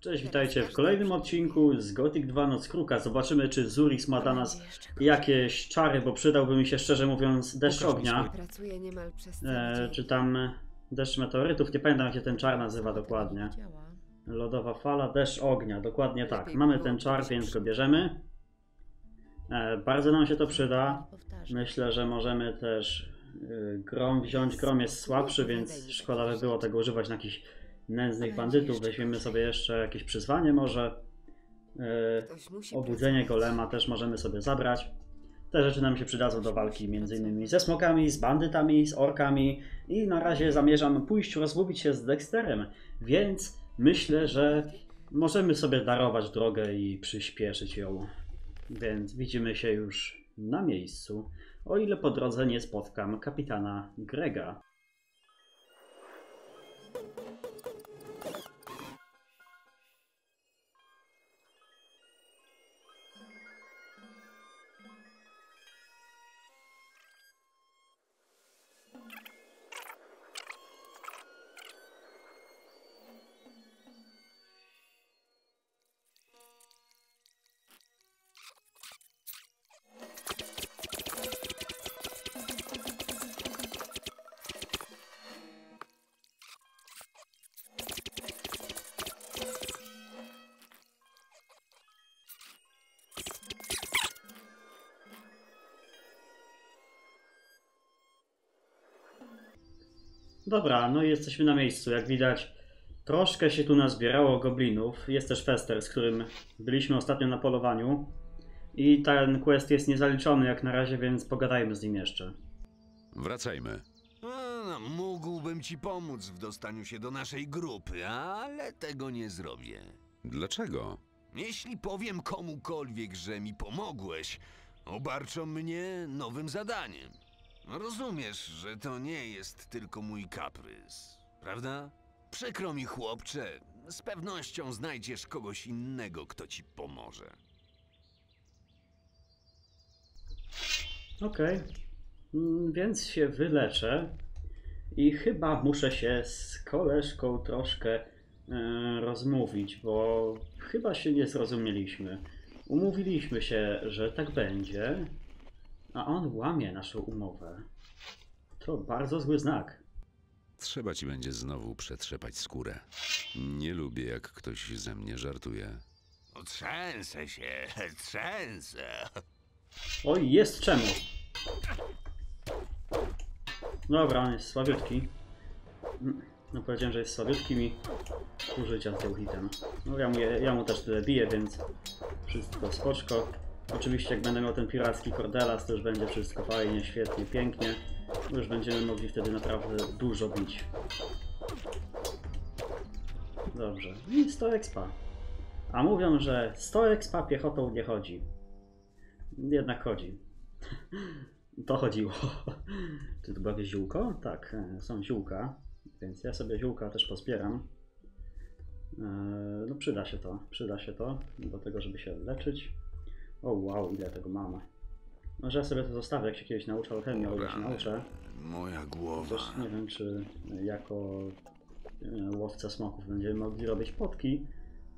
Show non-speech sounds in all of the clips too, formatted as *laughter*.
Cześć, witajcie w kolejnym odcinku z Gothic 2 Noc Kruka. Zobaczymy, czy Zurix ma dla nas jakieś czary, bo przydałby mi się szczerze mówiąc deszcz ognia. E, czy tam deszcz meteorytów, nie pamiętam jak się ten czar nazywa dokładnie. Działa. Lodowa fala, deszcz ognia, dokładnie tak. Mamy ten czar, więc go bierzemy. E, bardzo nam się to przyda. Myślę, że możemy też y, grom wziąć. Grom jest słabszy, więc szkoda by było tego używać na jakichś nędznych bandytów. Weźmiemy sobie jeszcze jakieś przyzwanie może. Musi Obudzenie golema też możemy sobie zabrać. Te rzeczy nam się przydadzą do walki między innymi ze smokami, z bandytami, z orkami i na razie zamierzam pójść rozmówić się z Dexterem, więc myślę, że możemy sobie darować drogę i przyspieszyć ją. Więc widzimy się już na miejscu, o ile po drodze nie spotkam kapitana Grega. Dobra, no i jesteśmy na miejscu. Jak widać, troszkę się tu nazbierało goblinów. Jest też Fester, z którym byliśmy ostatnio na polowaniu. I ten quest jest niezaliczony jak na razie, więc pogadajmy z nim jeszcze. Wracajmy. A, no, mógłbym ci pomóc w dostaniu się do naszej grupy, ale tego nie zrobię. Dlaczego? Jeśli powiem komukolwiek, że mi pomogłeś, obarczą mnie nowym zadaniem. Rozumiesz, że to nie jest tylko mój kaprys, prawda? Przykro mi, chłopcze. Z pewnością znajdziesz kogoś innego, kto ci pomoże. Okej, Mm, więc się wyleczę. I chyba muszę się z koleżką troszkę e, rozmówić, bo chyba się nie zrozumieliśmy. Umówiliśmy się, że tak będzie, a on łamie naszą umowę. To bardzo zły znak. Trzeba ci będzie znowu przetrzepać skórę. Nie lubię, jak ktoś ze mnie żartuje. No, trzęsę się, *laughs* trzęsę. Oj, jest czemu. Dobra, on jest słabiutki. Mm, No powiedziałem, że jest słabiutki mi użycia z tym hitem. No ja mu, ja mu też tyle biję, więc wszystko spoczko. Oczywiście jak będę miał ten piracki kordelas, to już będzie wszystko fajnie, świetnie, pięknie. Już będziemy mogli wtedy naprawdę dużo bić. Dobrze. I 100 expa. A mówią, że 100 expa piechotą nie chodzi. Jednak chodzi. *laughs* To chodziło. *laughs* Czy to było ziółko? Tak, e, są ziółka, więc ja sobie ziółka też pozbieram. E, No przyda się to, przyda się to do tego, żeby się leczyć. O wow, ile tego mamy. Może ja sobie to zostawię, jak się kiedyś nauczę alchemii, o ile się nauczę. Moja głowa. Też nie wiem, czy jako e, łowca smoków będziemy mogli robić potki,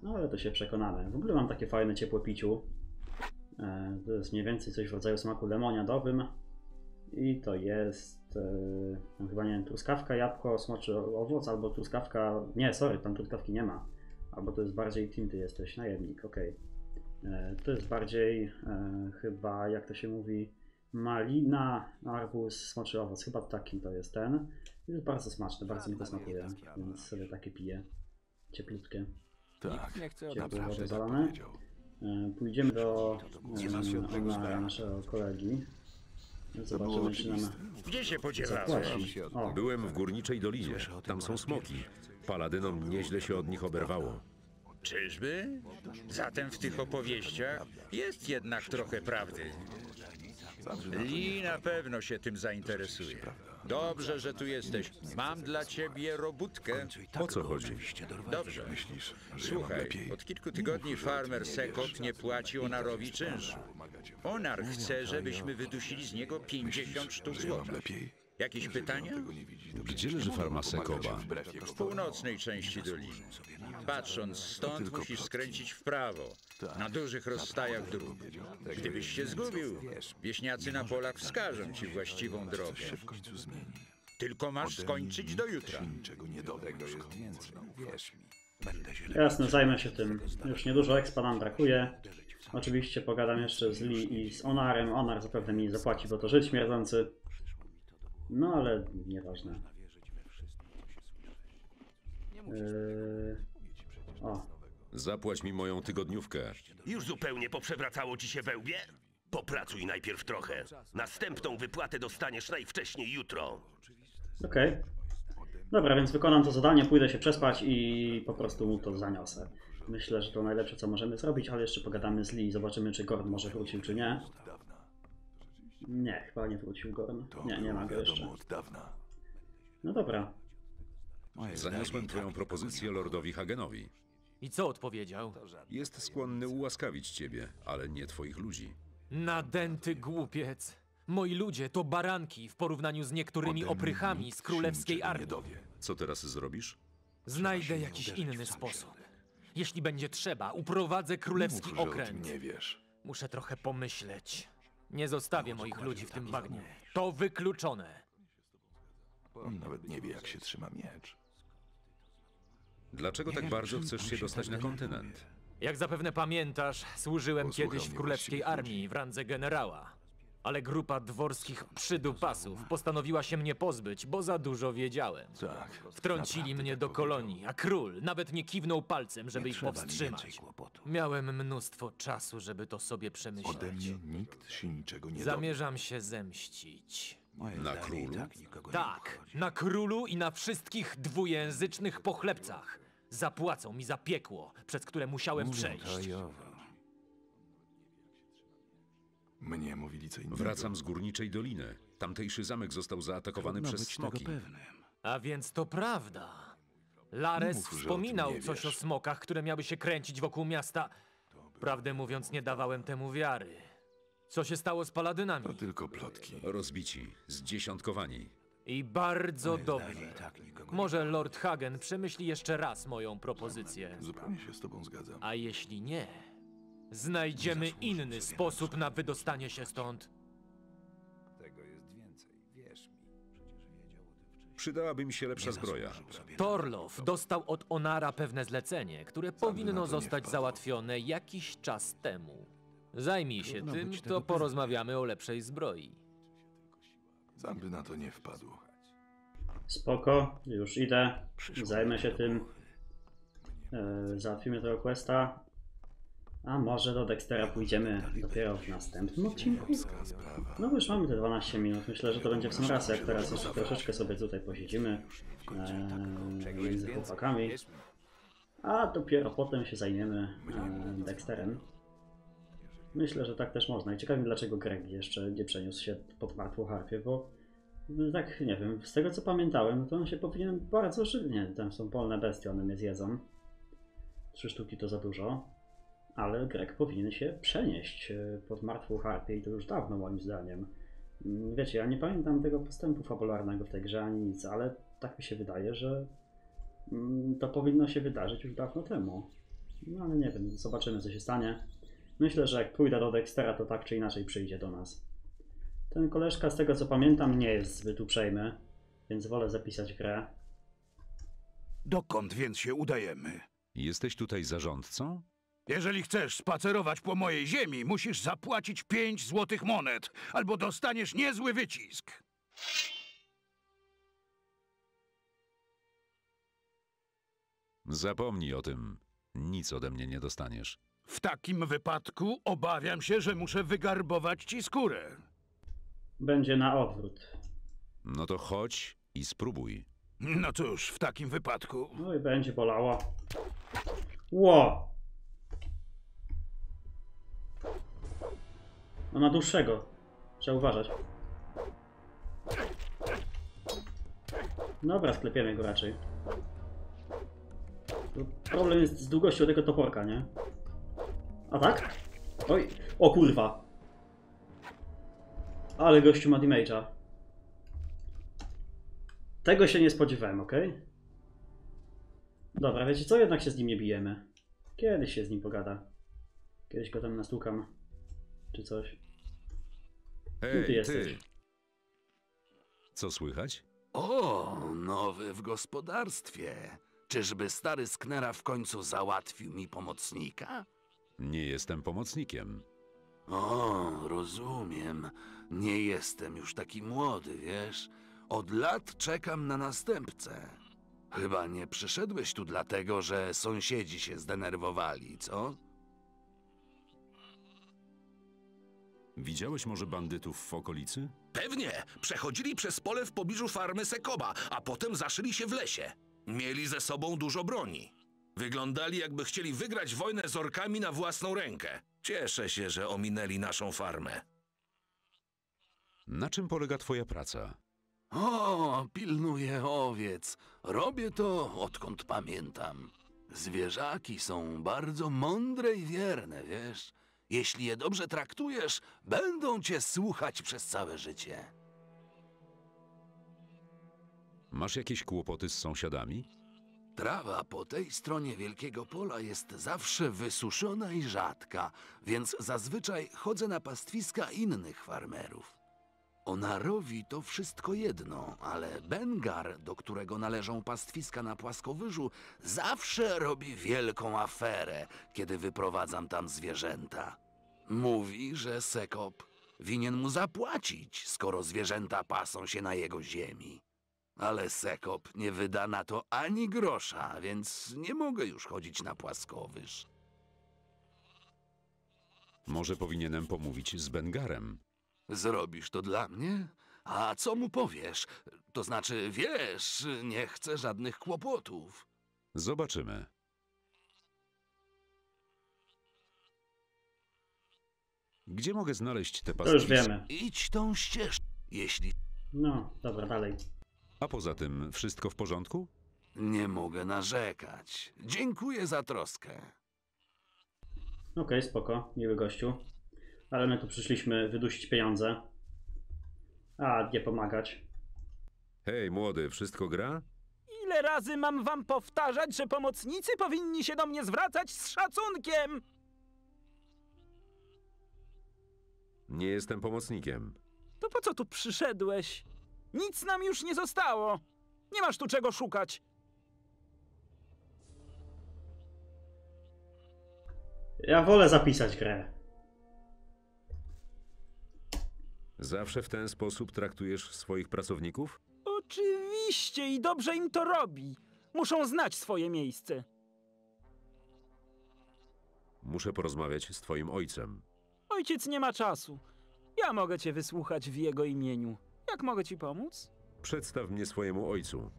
no ale to się przekonamy. W ogóle mam takie fajne ciepłe piciu. E, To jest mniej więcej coś w rodzaju smaku lemoniadowym. I to jest e, tam chyba nie wiem, truskawka, jabłko, smoczy owoc, albo truskawka. Nie, sorry, tam truskawki nie ma. Albo to jest bardziej kim ty jesteś, najemnik, okej. E, To jest bardziej e, chyba, jak to się mówi, malina, arbuz, smoczy owoc. Chyba taki to jest ten. Jest bardzo smaczny, bardzo mi to smakuje, więc sobie takie piję. Cieplutkie. Tak, nie chcę Ciepłe wody tak. E, Pójdziemy do e, Onara, naszego kolegi. było Zobaczymy, czy nam oczywiste. Gdzie się. O, Byłem w Górniczej Dolinie. Tam są smoki. Paladynom nieźle się od nich oberwało. Czyżby? Zatem w tych opowieściach jest jednak trochę prawdy. Lee na pewno się tym zainteresuje. Dobrze, że tu jesteś. Mam dla ciebie robótkę. O co chodzi? Dobrze. Słuchaj, od kilku tygodni farmer Sekot nie płaci Onarowi czynszu. Onar chce, żebyśmy wydusili z niego 50 sztuk złota. Jakieś pytania? Gdzie leży farma Sekoba? W północnej części doliny. Patrząc stąd, musisz skręcić w prawo, na dużych rozstajach dróg. Gdybyś się zgubił, wieśniacy na polach wskażą ci właściwą drogę. Tylko masz skończyć do jutra. Jasne, zajmę się tym. Już niedużo expa nam brakuje. Oczywiście pogadam jeszcze z Lee i z Onarem. Onar zapewne mi nie zapłaci, bo to żyć śmierdzący. No ale nieważne. Yy... O, Zapłać mi moją tygodniówkę. Już zupełnie poprzewracało ci się we łbie? Popracuj najpierw trochę. Następną wypłatę dostaniesz najwcześniej jutro. okej. Dobra, więc wykonam to zadanie, pójdę się przespać i po prostu mu to zaniosę. Myślę, że to najlepsze, co możemy zrobić, ale jeszcze pogadamy z Lee i zobaczymy, czy Gordon może wrócił, czy nie. Nie, chyba nie wrócił Gordon. Nie, nie ma go jeszcze. No dobra, Zaniosłem twoją propozycję lordowi Hagenowi. I co odpowiedział? Jest skłonny ułaskawić ciebie, ale nie twoich ludzi. Nadęty głupiec. Moi ludzie to baranki w porównaniu z niektórymi oprychami z królewskiej armii. Co teraz zrobisz? Znajdę jakiś inny sposób. Jeśli będzie trzeba, uprowadzę królewski okręt. Muszę trochę pomyśleć. Nie zostawię moich ludzi w tym bagnie. To wykluczone. On nawet nie wie, jak się trzyma miecz. Dlaczego tak bardzo chcesz się dostać na kontynent? Jak zapewne pamiętasz, służyłem Posłuchał kiedyś w królewskiej armii w randze generała. Ale grupa dworskich przydupasów postanowiła się mnie pozbyć, bo za dużo wiedziałem. Tak. Wtrącili mnie do kolonii, a król nawet nie kiwnął palcem, żeby ich powstrzymać. Miałem mnóstwo czasu, żeby to sobie Ode przemyśleć. mnie nikt się niczego nie dowie. Zamierzam się zemścić. Na królu? Tak, na królu i na wszystkich dwujęzycznych pochlebcach. Zapłacą mi za piekło, przez które musiałem przejść. Mnie mówili co innego. Wracam z górniczej doliny. Tamtejszy zamek został zaatakowany przez smoki. A więc to prawda. Lares Mów, że o tym wspominał nie coś o wiesz. smokach, które miały się kręcić wokół miasta. Prawdę mówiąc, nie dawałem temu wiary. Co się stało z paladynami? To tylko plotki. Rozbici, zdziesiątkowani. I bardzo dobrze. Może Lord Hagen przemyśli jeszcze raz moją propozycję. Zupełnie się z tobą zgadzam. A jeśli nie, znajdziemy inny sposób na wydostanie się stąd. Przydałaby mi się lepsza zbroja. Torlow dostał od Onara pewne zlecenie, które powinno zostać załatwione jakiś czas temu. Zajmij się tym, to porozmawiamy o lepszej zbroi. Sam by na to nie wpadł. spoko, już idę. Zajmę się tym. Yy, załatwimy tego questa. A może do Dextera pójdziemy dopiero w następnym odcinku? No już mamy te 12 minut. Myślę, że to będzie w sam raz, jak teraz jeszcze troszeczkę sobie tutaj posiedzimy e, między chłopakami. A dopiero potem się zajmiemy e, Dexterem. Myślę, że tak też można. I ciekawi dlaczego Greg jeszcze nie przeniósł się pod martwą bo tak, nie wiem, z tego co pamiętałem, to on się powinien bardzo żywnie. Tam są polne bestie, one mnie zjedzą. Trzy sztuki to za dużo. Ale Greg powinien się przenieść e, pod martwą harpię i to już dawno moim zdaniem. Mm, Wiecie, ja nie pamiętam tego postępu fabularnego w tej grze ani nic, ale tak mi się wydaje, że mm, to powinno się wydarzyć już dawno temu. No ale nie wiem, zobaczymy co się stanie. Myślę, że jak pójdę do Dextera, to tak czy inaczej przyjdzie do nas. Ten koleżka, z tego co pamiętam, nie jest zbyt uprzejmy, więc wolę zapisać grę. Dokąd więc się udajemy? Jesteś tutaj zarządcą? Jeżeli chcesz spacerować po mojej ziemi, musisz zapłacić pięć złotych monet, albo dostaniesz niezły wycisk. Zapomnij o tym. Nic ode mnie nie dostaniesz. W takim wypadku obawiam się, że muszę wygarbować ci skórę. Będzie na odwrót. No to chodź i spróbuj. No cóż, w takim wypadku. No i będzie bolało. Ło! No na dłuższego. Trzeba uważać. Dobra, sklepiemy go raczej. Problem jest z długością tego toporka, nie? A tak? Oj, o kurwa. Ale gościu ma damage'a. Tego się nie spodziewałem, ok? Dobra, wiecie co? Jednak się z nim nie bijemy. Kiedyś się z nim pogada. Kiedyś go tam nastukam. Czy coś. Hej, ty jesteś. ty! Co słychać? O, nowy w gospodarstwie. Czyżby stary Sknera w końcu załatwił mi pomocnika? Nie jestem pomocnikiem. O, rozumiem. Nie jestem już taki młody, wiesz? Od lat czekam na następcę. Chyba nie przyszedłeś tu dlatego, że sąsiedzi się zdenerwowali, co? Widziałeś może bandytów w okolicy? Pewnie. Przechodzili przez pole w pobliżu farmy Sekoba, a potem zaszyli się w lesie. Mieli ze sobą dużo broni. Wyglądali jakby chcieli wygrać wojnę z orkami na własną rękę. Cieszę się, że ominęli naszą farmę. Na czym polega twoja praca? O, pilnuję owiec. Robię to odkąd pamiętam. Zwierzaki są bardzo mądre i wierne, wiesz? Jeśli je dobrze traktujesz, będą cię słuchać przez całe życie. Masz jakieś kłopoty z sąsiadami? Trawa po tej stronie wielkiego pola jest zawsze wysuszona i rzadka, więc zazwyczaj chodzę na pastwiska innych farmerów. Onarowi to wszystko jedno, ale Bengar, do którego należą pastwiska na płaskowyżu, zawsze robi wielką aferę, kiedy wyprowadzam tam zwierzęta. Mówi, że Sekop winien mu zapłacić, skoro zwierzęta pasą się na jego ziemi. Ale Sekop nie wyda na to ani grosza, więc nie mogę już chodzić na płaskowyż. Może powinienem pomówić z Bengarem? Zrobisz to dla mnie? A co mu powiesz? To znaczy, wiesz, nie chcę żadnych kłopotów. Zobaczymy. Gdzie mogę znaleźć te To już wiemy. Idź tą ścieżką. Jeśli No, dobra, dalej. A poza tym, wszystko w porządku? nie mogę narzekać. Dziękuję za troskę. Okej, spoko, miły gościu. Ale my tu przyszliśmy wydusić pieniądze. A, nie pomagać. Hej, młody, wszystko gra? Ile razy mam wam powtarzać, że pomocnicy powinni się do mnie zwracać z szacunkiem? Nie jestem pomocnikiem. To po co tu przyszedłeś? Nic nam już nie zostało. Nie masz tu czego szukać. Ja wolę zapisać grę. Zawsze w ten sposób traktujesz swoich pracowników? Oczywiście i dobrze im to robi. Muszą znać swoje miejsce. Muszę porozmawiać z twoim ojcem. Ojciec nie ma czasu. Ja mogę cię wysłuchać w jego imieniu. Jak mogę ci pomóc? Przedstaw mnie swojemu ojcu.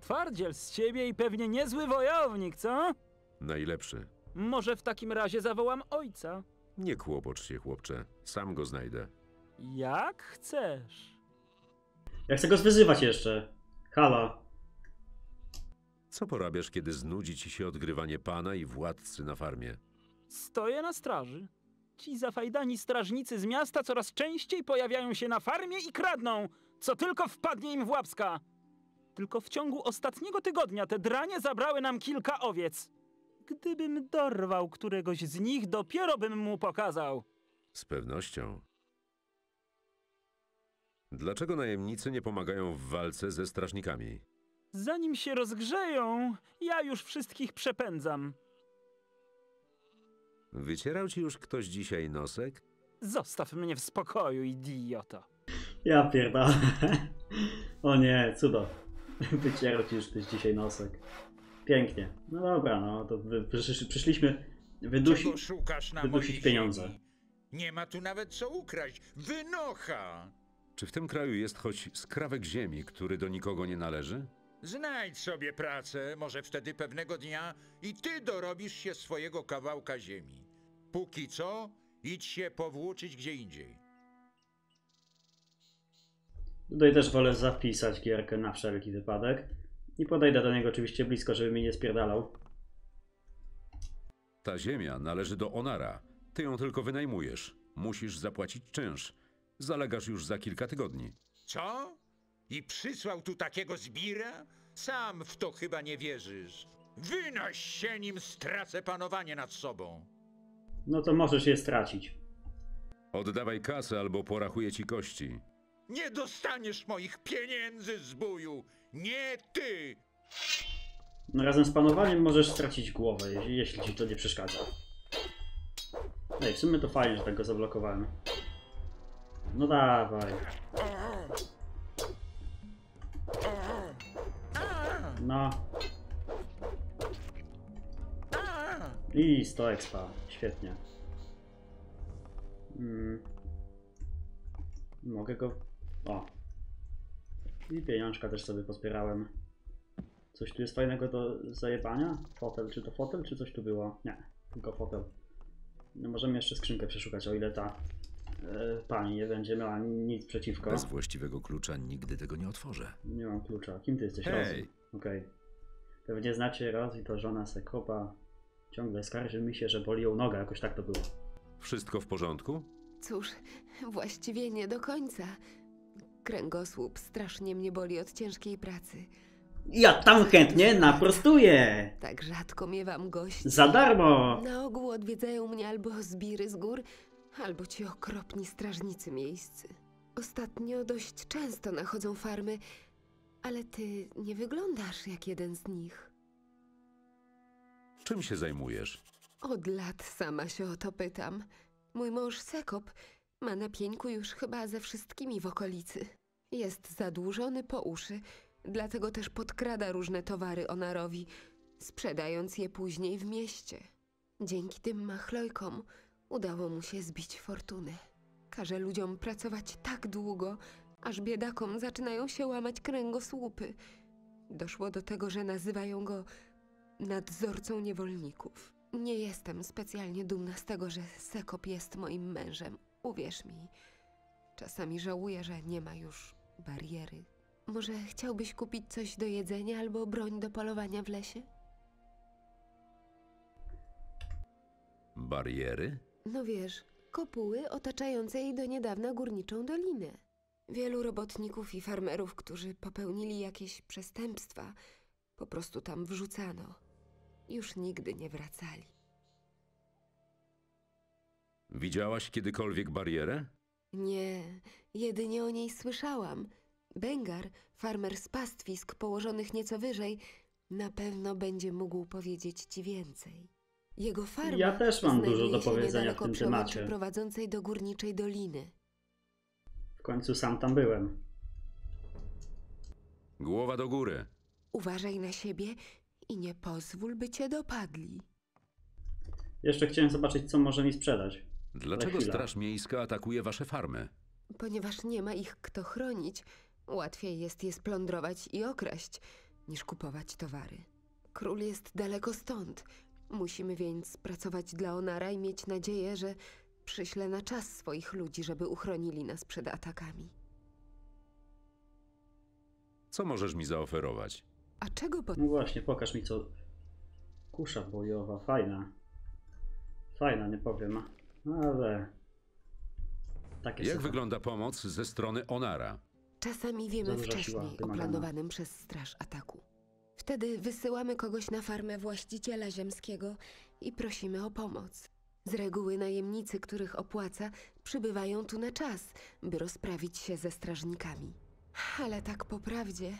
Twardziel z ciebie i pewnie niezły wojownik, co? Najlepszy. Może w takim razie zawołam ojca. Nie kłopocz się, chłopcze. Sam go znajdę. Jak chcesz. Ja chcę go zwyzywać jeszcze. Halo. Co porabiasz, kiedy znudzi ci się odgrywanie pana i władcy na farmie? Stoję na straży. Ci zafajdani strażnicy z miasta coraz częściej pojawiają się na farmie i kradną, co tylko wpadnie im w łapska. Tylko w ciągu ostatniego tygodnia te dranie zabrały nam kilka owiec. Gdybym dorwał któregoś z nich, dopiero bym mu pokazał. Z pewnością. Dlaczego najemnicy nie pomagają w walce ze strażnikami? Zanim się rozgrzeją, ja już wszystkich przepędzam. Wycierał ci już ktoś dzisiaj nosek? Zostaw mnie w spokoju, idioto. Ja pierdolę. *laughs* O nie, cudo. Wycierał ci już ktoś dzisiaj nosek. Pięknie. No dobra, no to wy- przysz, przyszliśmy wydusić, Czego szukasz na wydusić pieniądze. ziemi? Nie ma tu nawet co ukraść. Wynocha! Czy w tym kraju jest choć skrawek ziemi, który do nikogo nie należy? Znajdź sobie pracę, może wtedy pewnego dnia i ty dorobisz się swojego kawałka ziemi. Póki co, idź się powłóczyć gdzie indziej. Tutaj też wolę zapisać gierkę na wszelki wypadek. I podejdę do niego oczywiście blisko, żeby mi nie spierdalał. Ta ziemia należy do Onara. Ty ją tylko wynajmujesz. Musisz zapłacić czynsz. Zalegasz już za kilka tygodni. Co? I przysłał tu takiego zbira? Sam w to chyba nie wierzysz. Wynoś się, nim stracę panowanie nad sobą. No to możesz je stracić. Oddawaj kasę albo porachuję ci kości. Nie dostaniesz moich pieniędzy, zbóju! Nie ty! No razem z panowaniem możesz stracić głowę, jeśli, jeśli ci to nie przeszkadza. Ej, w sumie to fajnie, że tak go zablokowałem. No dawaj. No. I 100 expa. Świetnie. Mm. Mogę go... O. I pieniążka też sobie pozbierałem. Coś tu jest fajnego do zajebania? Fotel, czy to fotel, czy coś tu było? Nie, tylko fotel. No możemy jeszcze skrzynkę przeszukać, o ile ta e, pani nie będzie miała nic przeciwko. Bez właściwego klucza nigdy tego nie otworzę. Nie mam klucza. Kim ty jesteś, Hej. Okej. Pewnie znacie Rozy, to żona Sekopa. Ciągle skarży mi się, że boli ją noga, jakoś tak to było. Wszystko w porządku? Cóż, właściwie nie do końca. Kręgosłup strasznie mnie boli od ciężkiej pracy. Ja tam chętnie naprostuję! Tak rzadko miewam gości. Za darmo! Na ogół odwiedzają mnie albo zbiry z gór, albo ci okropni strażnicy miejscy. Ostatnio dość często nachodzą farmy, ale ty nie wyglądasz jak jeden z nich. Czym się zajmujesz? Od lat sama się o to pytam. Mój mąż Sekop ma na pieńku już chyba ze wszystkimi w okolicy. Jest zadłużony po uszy, dlatego też podkrada różne towary Onarowi, sprzedając je później w mieście. Dzięki tym machlojkom udało mu się zbić fortunę. Każe ludziom pracować tak długo, aż biedakom zaczynają się łamać kręgosłupy. Doszło do tego, że nazywają go nadzorcą niewolników. Nie jestem specjalnie dumna z tego, że Sekop jest moim mężem. Uwierz mi. Czasami żałuję, że nie ma już bariery. Może chciałbyś kupić coś do jedzenia albo broń do polowania w lesie? Bariery? No wiesz, kopuły otaczające jej do niedawna górniczą dolinę. Wielu robotników i farmerów, którzy popełnili jakieś przestępstwa, po prostu tam wrzucano. Już nigdy nie wracali. Widziałaś kiedykolwiek barierę? Nie, jedynie o niej słyszałam. Bengar, farmer z pastwisk położonych nieco wyżej, na pewno będzie mógł powiedzieć ci więcej. Jego farma Ja też mam dużo znajduje do się powiedzenia w niedaleko tym temacie. prowadzącej do górniczej doliny. W końcu sam tam byłem. Głowa do góry. Uważaj na siebie i nie pozwól, by cię dopadli. Jeszcze chciałem zobaczyć, co może mi sprzedać. Dlaczego chwila. Straż Miejska atakuje wasze farmy? Ponieważ nie ma ich kto chronić, łatwiej jest je splądrować i okraść, niż kupować towary. Król jest daleko stąd. Musimy więc pracować dla Onara i mieć nadzieję, że przyśle na czas swoich ludzi, żeby uchronili nas przed atakami. Co możesz mi zaoferować? A czego po... No właśnie, pokaż mi co. Kusza bojowa, fajna. Fajna, nie powiem. Ale. Takie Jak wygląda pomoc ze strony Onara? Czasami wiemy wcześniej o planowanym przez straż ataku. Wtedy wysyłamy kogoś na farmę właściciela ziemskiego i prosimy o pomoc. Z reguły najemnicy, których opłaca, przybywają tu na czas, by rozprawić się ze strażnikami. Ale tak po prawdzie,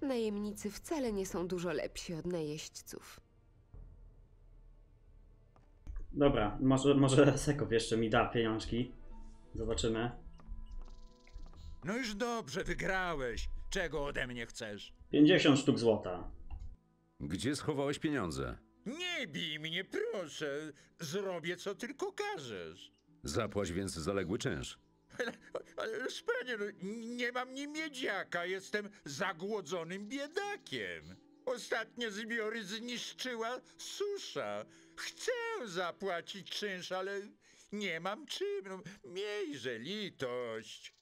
najemnicy wcale nie są dużo lepsi od najeźdźców. Dobra, może, może Sekow jeszcze mi da pieniążki. Zobaczymy. No już dobrze, wygrałeś. Czego ode mnie chcesz? 50 sztuk złota. Gdzie schowałeś pieniądze? Nie bij mnie, proszę. Zrobię, co tylko każesz. Zapłać więc zaległy czynsz. Ale panie, no, nie mam ni miedziaka, jestem zagłodzonym biedakiem. Ostatnie zbiory zniszczyła susza. Chcę zapłacić czynsz, ale nie mam czym. No, miejże litość.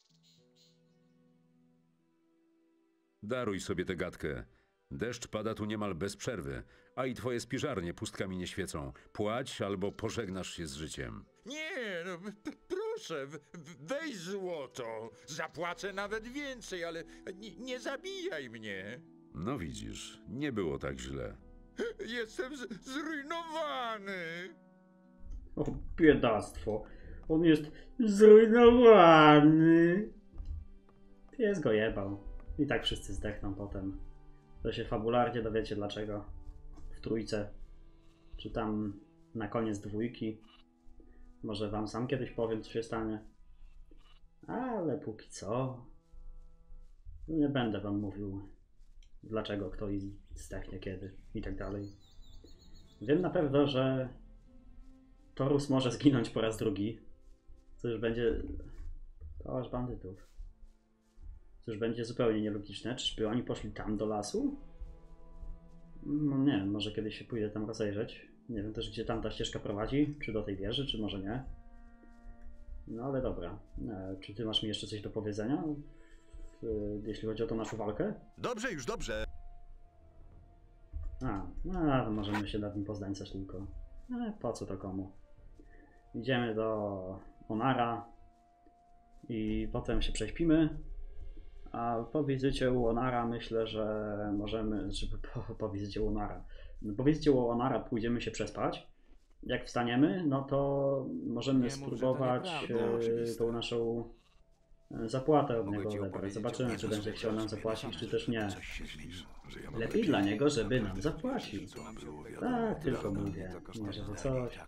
Daruj sobie tę gadkę. Deszcz pada tu niemal bez przerwy, a i twoje spiżarnie pustkami nie świecą. Płać albo pożegnasz się z życiem. Nie, no proszę weź złoto. Zapłacę nawet więcej, ale nie, zabijaj mnie. No widzisz, nie było tak źle. Jestem zrujnowany. O, biedactwo. On jest zrujnowany. Pies go jebał. I tak wszyscy zdechną potem. To się fabularnie dowiecie dlaczego. W trójce. Czy tam na koniec dwójki. Może wam sam kiedyś powiem, co się stanie. Ale póki co. Nie będę wam mówił, dlaczego kto i zdechnie kiedy i tak dalej. Wiem na pewno, że Torus może zginąć po raz drugi. Co już będzie. To aż bandytów. Co już będzie zupełnie nielogiczne. Czyżby oni poszli tam do lasu? No nie wiem, może kiedyś się pójdę tam rozejrzeć. Nie wiem też, gdzie tam ta ścieżka prowadzi. Czy do tej wieży, czy może nie. No ale dobra. E, czy ty masz mi jeszcze coś do powiedzenia? E, jeśli chodzi o tą naszą walkę? Dobrze, już dobrze. A, no to możemy się nad nim poznęcać tylko. Ale po co to komu? Idziemy do Onara i potem się prześpimy. A po wizycie u Onara myślę, że możemy, żeby po, po wizycie u Onara. Po wizycie u Onara pójdziemy się przespać. Jak wstaniemy, no to możemy spróbować e, tą naszą e, zapłatę od niego odebrać. Zobaczymy, czy będzie chciał nam zapłacić, czy też nie. Lepiej dla niego, żeby nam zapłacił. Tak, tylko mówię. Nie, żeby coś.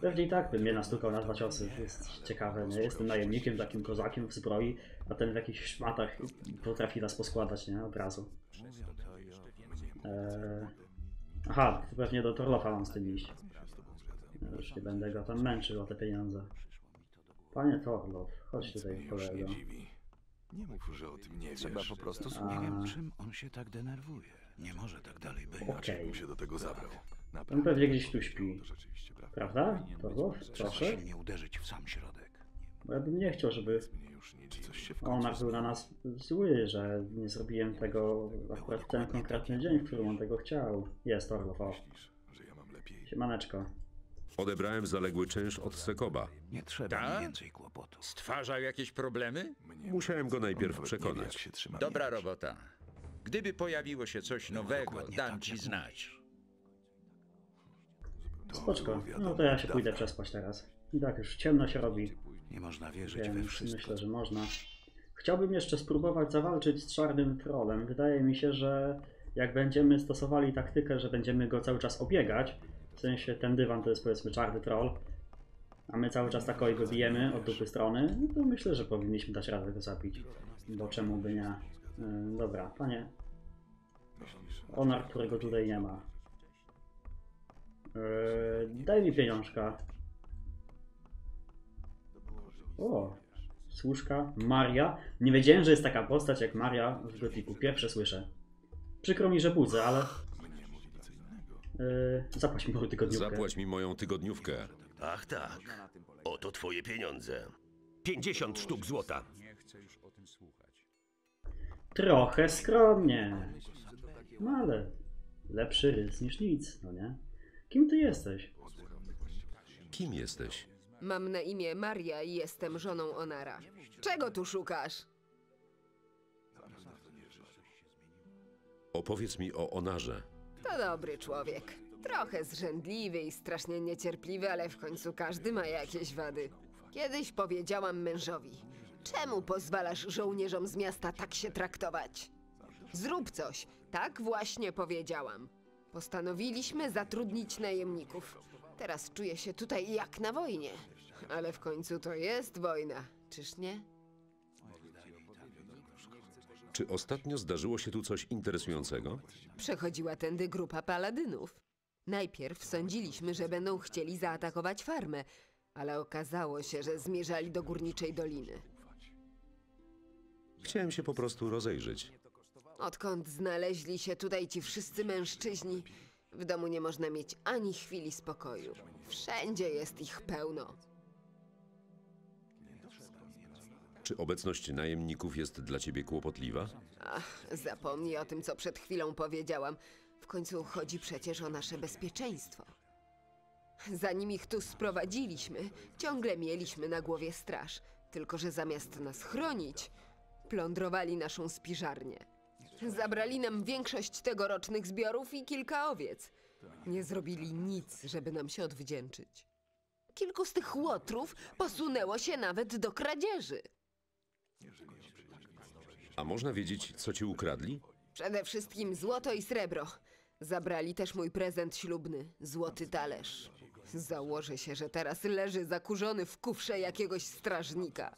Pewnie i tak by mnie nastukał na dwa ciosy. To jest ciekawe, nie? Jestem najemnikiem, takim kozakiem w zbroi, a ten w jakichś szmatach potrafi nas poskładać, nie? Od razu. Eee... Aha, to pewnie do Torlofa mam z tym iść. Ja Już nie będę go tam męczył o te pieniądze. Panie Torlof, chodź tutaj, kolego. Nie mów, że o tym nie wiesz. Trzeba po prostu słuchać. Czym on się tak denerwuje? Nie może tak dalej być. Okej. Bym się do tego zabrał. On pewnie gdzieś tu śpi. Prawda? Torlof? Proszę? nie uderzyć w sam środek. Bo ja bym nie chciał, żeby Czy coś się w Onar był na nas zły, że nie zrobiłem tego akurat w ten konkretny dzień, w którym on tego chciał. Jest Orlof, o. że ja mam lepiej. Siemaneczko. Odebrałem zaległy czynsz od Sekoba. Nie trzeba Tak? mi więcej kłopotów. Stwarzał jakieś problemy? Musiałem go najpierw nie przekonać. się trzyma Dobra robota. Gdyby pojawiło się coś nowego, dokładnie dam tak, ci znać. Spoczko. No to ja się pójdę przespać teraz. I tak już ciemno się robi, Nie można wierzyć we więc wszystko. myślę, że można. Chciałbym jeszcze spróbować zawalczyć z czarnym trolem. Wydaje mi się, że jak będziemy stosowali taktykę, że będziemy go cały czas obiegać, w sensie ten dywan to jest powiedzmy czarny troll, a my cały czas tak go bijemy od dupy strony, no to myślę, że powinniśmy dać radę go zabić. Bo czemu by nie? Yy, dobra, panie. Onar, którego tutaj nie ma. Yy, daj mi pieniążka. O, służka Maria. Nie wiedziałem, że jest taka postać jak Maria w Gotiku. Pierwsze słyszę. Przykro mi, że budzę, ale... Yy, zapłać mi moją tygodniówkę. Zapłać mi moją tygodniówkę. Ach tak. Oto twoje pieniądze. 50 sztuk złota. Trochę skromnie. No ale lepszy rys niż nic, no nie? Kim ty jesteś? Kim jesteś? Mam na imię Maria i jestem żoną Onara. Czego tu szukasz? Opowiedz mi o Onarze. To dobry człowiek. Trochę zrzędliwy i strasznie niecierpliwy, ale w końcu każdy ma jakieś wady. Kiedyś powiedziałam mężowi: Czemu pozwalasz żołnierzom z miasta tak się traktować? Zrób coś. Tak właśnie powiedziałam. Postanowiliśmy zatrudnić najemników. Teraz czuję się tutaj jak na wojnie. Ale w końcu to jest wojna, czyż nie? Czy ostatnio zdarzyło się tu coś interesującego? Przechodziła tędy grupa paladynów. Najpierw sądziliśmy, że będą chcieli zaatakować farmę, ale okazało się, że zmierzali do górniczej doliny. Chciałem się po prostu rozejrzeć. Odkąd znaleźli się tutaj ci wszyscy mężczyźni, w domu nie można mieć ani chwili spokoju. Wszędzie jest ich pełno. Czy obecność najemników jest dla ciebie kłopotliwa? Ach, zapomnij o tym, co przed chwilą powiedziałam. W końcu chodzi przecież o nasze bezpieczeństwo. Zanim ich tu sprowadziliśmy, ciągle mieliśmy na głowie straż. Tylko, że zamiast nas chronić, plądrowali naszą spiżarnię. Zabrali nam większość tegorocznych zbiorów i kilka owiec. Nie zrobili nic, żeby nam się odwdzięczyć. Kilku z tych łotrów posunęło się nawet do kradzieży. A można wiedzieć, co ci ukradli? Przede wszystkim złoto i srebro. Zabrali też mój prezent ślubny, złoty talerz. Założę się, że teraz leży zakurzony w kufrze jakiegoś strażnika.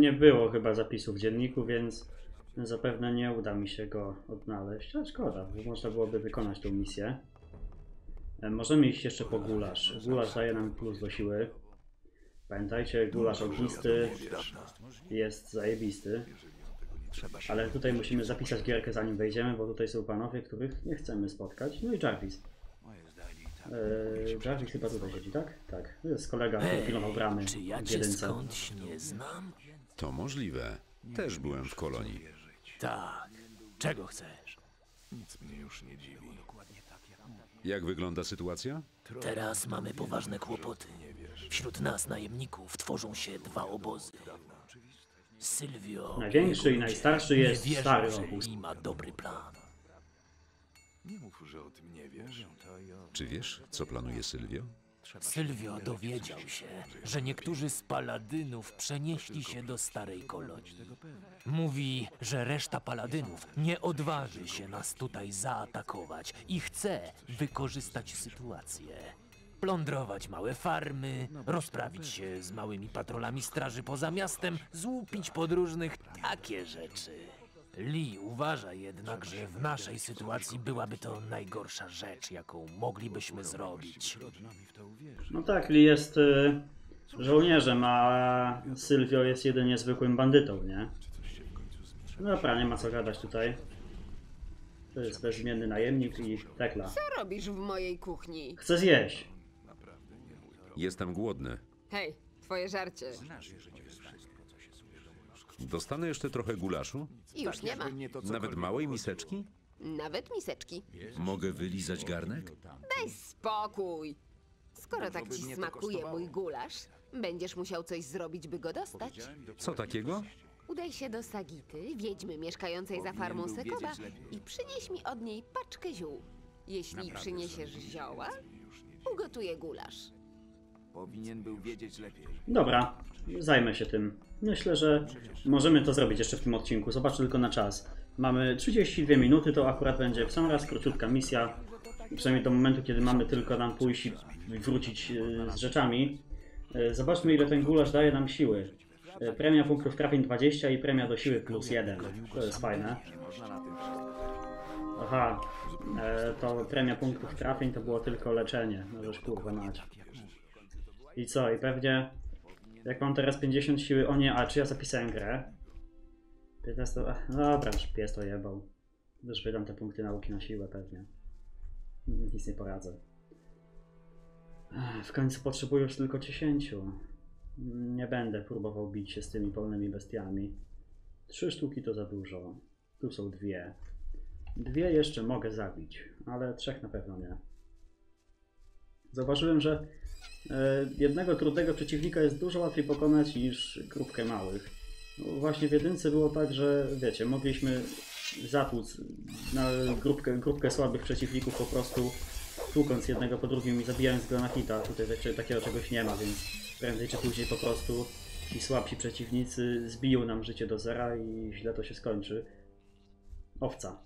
Nie było chyba zapisu w dzienniku, więc zapewne nie uda mi się go odnaleźć. A szkoda, bo można byłoby wykonać tą misję. E, Możemy iść jeszcze po gulasz. Gulasz daje nam plus do siły. Pamiętajcie, gulasz ognisty jest zajebisty. Ale tutaj musimy zapisać gierkę zanim wejdziemy, bo tutaj są panowie, których nie chcemy spotkać. No i Jarvis. E, Jarvis chyba tutaj siedzi, tak? Tak. To jest kolega, który pilnował bramy Czy ja w cię jedynce. skądś nie znam? To możliwe. Też byłem w kolonii. Tak. Czego chcesz? Nic mnie już nie dziwi. Jak wygląda sytuacja? Teraz mamy poważne kłopoty. Wśród nas, najemników, tworzą się dwa obozy. Sylwio. Największy i najstarszy jest stary obóz. i ma dobry plan. Nie mów, że o tym nie Czy wiesz, co planuje Sylwio? Sylwio dowiedział się, że niektórzy z paladynów przenieśli się do starej kolonii. Mówi, że reszta paladynów nie odważy się nas tutaj zaatakować i chce wykorzystać sytuację. Plądrować małe farmy, rozprawić się z małymi patrolami straży poza miastem, złupić podróżnych, takie rzeczy. Lee uważa jednak, że w naszej sytuacji byłaby to najgorsza rzecz, jaką moglibyśmy zrobić. No tak, Lee jest y, żołnierzem, a Sylwio jest jedynie zwykłym bandytą, nie? No dobra, nie ma co gadać tutaj. To jest bezimienny najemnik i tekla. Co robisz w mojej kuchni? Chcę zjeść. Jestem głodny. Hej, twoje żarcie. Dostanę jeszcze trochę gulaszu? Już nie ma. Nawet małej miseczki? Nawet miseczki. Mogę wylizać garnek? Daj spokój. Skoro tak ci smakuje mój gulasz, będziesz musiał coś zrobić, by go dostać. Co takiego? Udaj się do Sagity, wiedźmy mieszkającej za farmą Sekoba i przynieś mi od niej paczkę ziół. Jeśli przyniesiesz zioła, ugotuję gulasz. Powinien był wiedzieć lepiej. Dobra, zajmę się tym. Myślę, że możemy to zrobić jeszcze w tym odcinku. Zobaczę tylko na czas. Mamy 32 minuty, to akurat będzie w sam raz króciutka misja. Przynajmniej do momentu, kiedy mamy tylko nam pójść i wrócić e, z rzeczami. E, Zobaczmy, ile ten gulasz daje nam siły. E, Premia punktów trafień 20 i premia do siły plus 1. To jest fajne. Aha, to premia punktów trafień to było tylko leczenie. Możesz kurwa mać. I co? I pewnie jak mam teraz 50 siły, o nie, a czy ja zapisałem grę? 15, ach, no dobra, już pies to jebał. Już wydam te punkty nauki na siłę pewnie. Nic nie poradzę. W końcu potrzebuję już tylko 10. Nie będę próbował bić się z tymi pełnymi bestiami. Trzy sztuki to za dużo. Tu są dwie. Dwie jeszcze mogę zabić, ale trzech na pewno nie. Zauważyłem, że jednego trudnego przeciwnika jest dużo łatwiej pokonać niż grupkę małych. No, właśnie w jedynce było tak, że wiecie, mogliśmy zatłuc na grupkę, grupkę słabych przeciwników po prostu tłukąc jednego po drugim i zabijając go na hita. Tutaj takie- takiego czegoś nie ma, więc prędzej czy później po prostu ci słabsi przeciwnicy zbiją nam życie do zera i źle to się skończy. Owca.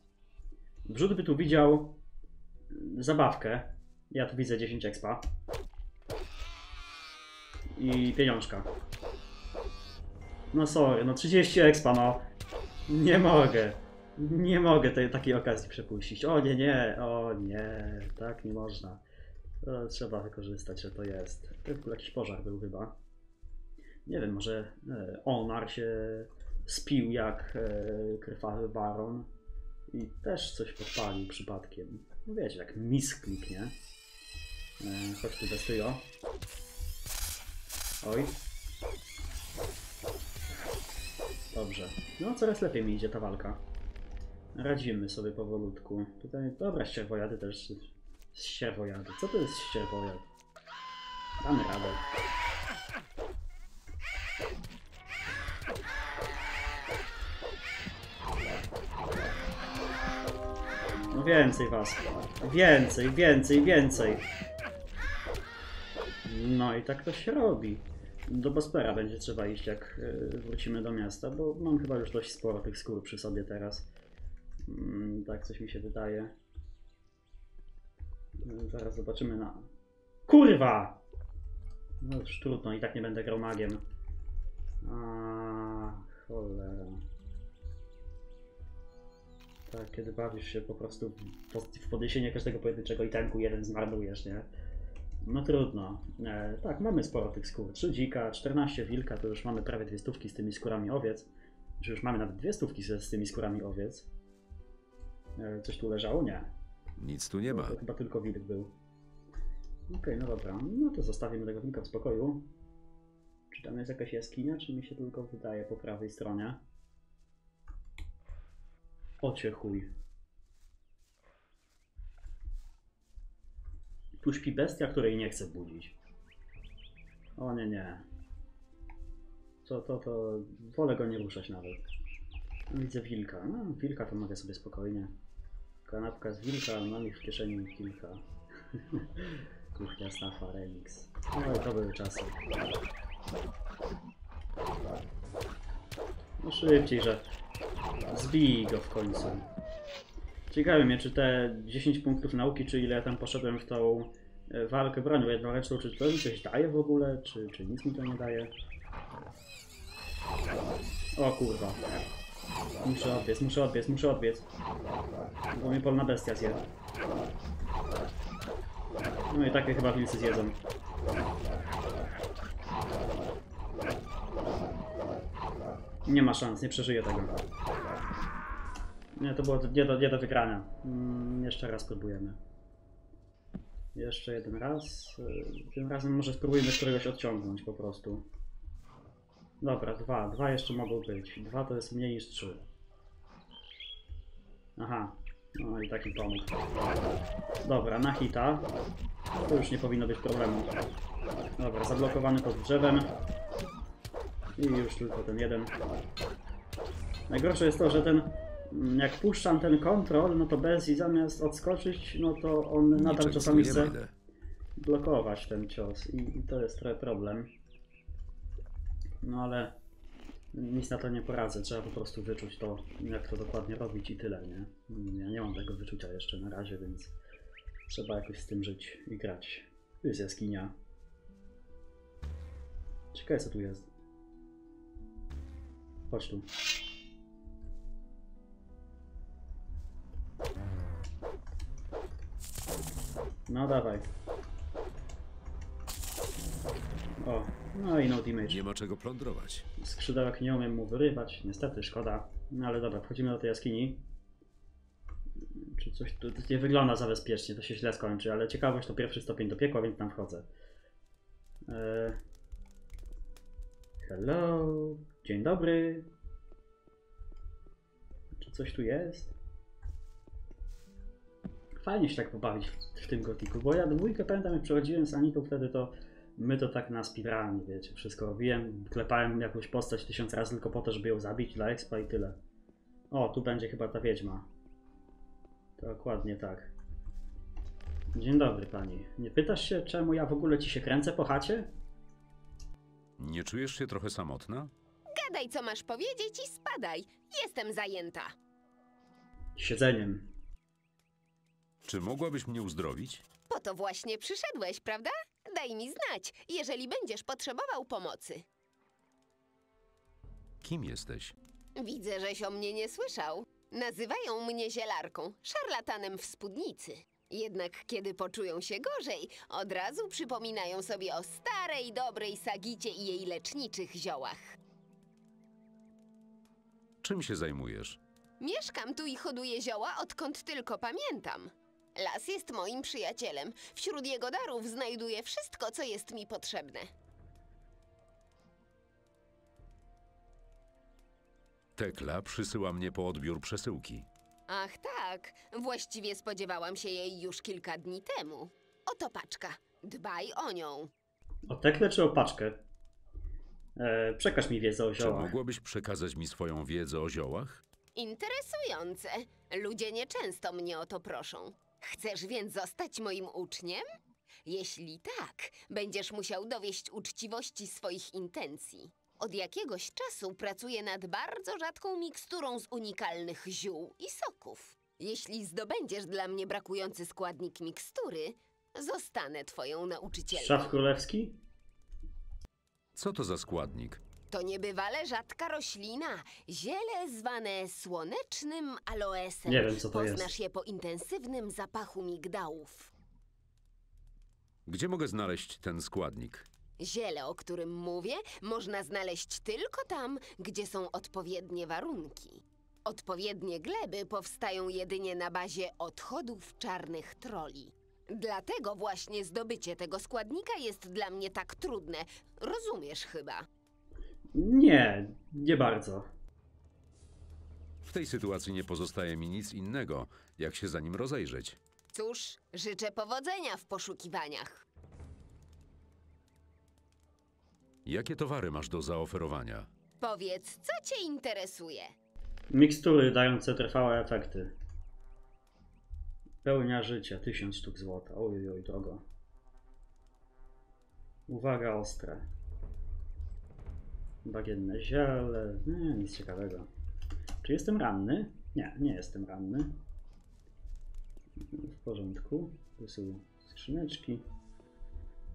Brzut by tu widział zabawkę. Ja tu widzę 10 expa. I pieniążka. No sorry, no 30 expa, no. Nie mogę. Nie mogę tej, takiej okazji przepuścić. O nie, nie, o nie, tak nie można. To trzeba wykorzystać, że to jest. Ogóle jakiś pożar był chyba. Nie wiem, może e, Onar się spił jak e, krwawy baron i też coś podpalił przypadkiem. No wiecie, jak misklik, nie? E, chodź tu, Bestyjo. Oj. Dobrze. No, coraz lepiej mi idzie ta walka. Radzimy sobie powolutku. Tutaj, dobra, ścierwojady też. Ścierwojady. Co to jest ścierwojad? Damy radę. No więcej was. Więcej, więcej, więcej. No i tak to się robi. Do Bospera będzie trzeba iść, jak y, wrócimy do miasta, bo mam chyba już dość sporo tych skór przy sobie teraz. Mm, tak, coś mi się wydaje. Y, Zaraz zobaczymy na... Kurwa! No już trudno, i tak nie będę grał magiem. A cholera. Tak, kiedy bawisz się po prostu w, po- w podniesienie każdego pojedynczego itemku, jeden zmarnujesz, nie? No trudno. E, tak, mamy sporo tych skór. 3 dzika, 14 wilka, to już mamy prawie dwie stówki z tymi skórami owiec. Czy już mamy nawet dwie stówki z, z tymi skórami owiec. E, coś tu leżało? Nie. Nic tu nie ma. To chyba tylko wilk był. Okej, no dobra. No to zostawimy tego wilka w spokoju. Czy tam jest jakaś jaskinia, czy mi się tylko wydaje po prawej stronie? Ocie chuj. Tu śpi bestia, której nie chcę budzić. O nie, nie. To, to, to... Wolę go nie ruszać nawet. Widzę wilka. No, wilka to mogę sobie spokojnie. Kanapka z wilka, mam ich w kieszeni kilka. *laughs* Kuchnia Stafa Remix. No to były czasy. No szybciej, że zbij go w końcu. Ciekawe mnie, czy te 10 punktów nauki, czy ile ja tam poszedłem w tą e, walkę bronią jednoręczną, czy to mi coś daje w ogóle, czy, czy nic mi to nie daje? O kurwa. Muszę odbiec, muszę odbiec, muszę odbiec. Bo mnie polna bestia zje. No i takie chyba wilcy zjedzą. Nie ma szans, nie przeżyję tego. Nie, to było nie do, nie do wygrania. Mm, jeszcze raz spróbujemy. Jeszcze jeden raz. Y, Tym razem może spróbujmy któregoś odciągnąć po prostu. Dobra, dwa. Dwa jeszcze mogą być. Dwa to jest mniej niż trzy. Aha. No i taki pomógł. Dobra, na hita. To już nie powinno być problemu. Dobra, zablokowany pod drzewem. I już tylko ten jeden. Najgorsze jest to, że ten jak puszczam ten kontrol, no to Bezzi zamiast odskoczyć, no to on nadal Niczego czasami nie chce blokować ten cios i, i to jest trochę problem. No ale nic na to nie poradzę, trzeba po prostu wyczuć to, jak to dokładnie robić i tyle, nie? Ja nie mam tego wyczucia jeszcze na razie, więc trzeba jakoś z tym żyć i grać. Tu jest jaskinia. Ciekawe co tu jest. Chodź tu. No dawaj. O, no i no damage. Nie ma czego plądrować. Skrzydełek nie umiem mu wyrywać, niestety, szkoda. No ale dobra, wchodzimy do tej jaskini. Czy coś tu to nie wygląda za bezpiecznie, to się źle skończy, ale ciekawość to pierwszy stopień do piekła, więc tam wchodzę. Eee... Hello, dzień dobry. Czy coś tu jest? Fajnie się tak pobawić w, w tym gotiku, bo ja dwójkę pamiętam jak przechodziłem z Aniką wtedy to my to tak na spiralnie, wiecie, wszystko robiłem, klepałem jakąś postać tysiąc razy tylko po to, żeby ją zabić dla expa i tyle. O, tu będzie chyba ta wiedźma. Dokładnie tak. Dzień dobry pani. Nie pytasz się, czemu ja w ogóle ci się kręcę po chacie? Nie czujesz się trochę samotna? Gadaj, co masz powiedzieć i spadaj. Jestem zajęta. Siedzeniem. Czy mogłabyś mnie uzdrowić? Po to właśnie przyszedłeś, prawda? Daj mi znać, jeżeli będziesz potrzebował pomocy. Kim jesteś? Widzę, żeś o mnie nie słyszał. Nazywają mnie zielarką, szarlatanem w spódnicy. Jednak kiedy poczują się gorzej, od razu przypominają sobie o starej, dobrej sagicie i jej leczniczych ziołach. Czym się zajmujesz? Mieszkam tu i hoduję zioła, odkąd tylko pamiętam. Las jest moim przyjacielem. Wśród jego darów znajduję wszystko, co jest mi potrzebne. Tekla przysyła mnie po odbiór przesyłki. Ach tak, właściwie spodziewałam się jej już kilka dni temu. Oto paczka. Dbaj o nią. O teklę czy o paczkę? E, przekaż mi wiedzę o Czy ziołach. mogłabyś przekazać mi swoją wiedzę o ziołach? Interesujące. Ludzie nieczęsto mnie o to proszą. Chcesz więc zostać moim uczniem? Jeśli tak, będziesz musiał dowieść uczciwości swoich intencji. Od jakiegoś czasu pracuję nad bardzo rzadką miksturą z unikalnych ziół i soków. Jeśli zdobędziesz dla mnie brakujący składnik mikstury, zostanę twoją nauczycielką. Szaf królewski? Co to za składnik? To niebywale rzadka roślina, ziele zwane słonecznym aloesem. Nie wiem, co to Poznasz jest. je po intensywnym zapachu migdałów. Gdzie mogę znaleźć ten składnik? Ziele, o którym mówię, można znaleźć tylko tam, gdzie są odpowiednie warunki. Odpowiednie gleby powstają jedynie na bazie odchodów czarnych troli. Dlatego właśnie zdobycie tego składnika jest dla mnie tak trudne. Rozumiesz chyba? Nie, nie bardzo. W tej sytuacji nie pozostaje mi nic innego, jak się za nim rozejrzeć. Cóż, życzę powodzenia w poszukiwaniach. Jakie towary masz do zaoferowania? Powiedz, co cię interesuje? Mikstury dające trwałe efekty. Pełnia życia, 1000 sztuk złota. Oj, oj, drogo. Uwaga ostre. Bagienne ziele. Nie, nic ciekawego. Czy jestem ranny? Nie, nie jestem ranny. W porządku. Tu są skrzyneczki.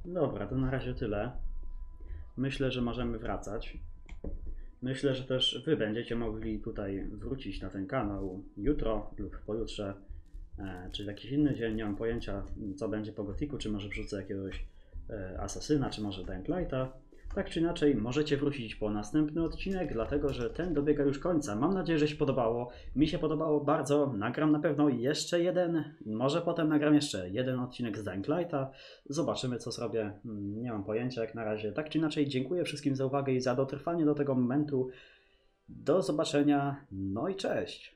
Dobra, to na razie tyle. Myślę, że możemy wracać. Myślę, że też Wy będziecie mogli tutaj wrócić na ten kanał jutro lub pojutrze, e, czy w jakiś inny dzień. Nie mam pojęcia, co będzie po Gotiku, czy może wrzucę jakiegoś e, Asasyna, czy może Lighta. Tak czy inaczej, możecie wrócić po następny odcinek, dlatego że ten dobiega już końca. Mam nadzieję, że się podobało. Mi się podobało bardzo. Nagram na pewno jeszcze jeden, może potem nagram jeszcze jeden odcinek z Lighta. Zobaczymy, co zrobię. Mm, Nie mam pojęcia jak na razie. Tak czy inaczej, dziękuję wszystkim za uwagę i za dotrwanie do tego momentu. Do zobaczenia. No i cześć.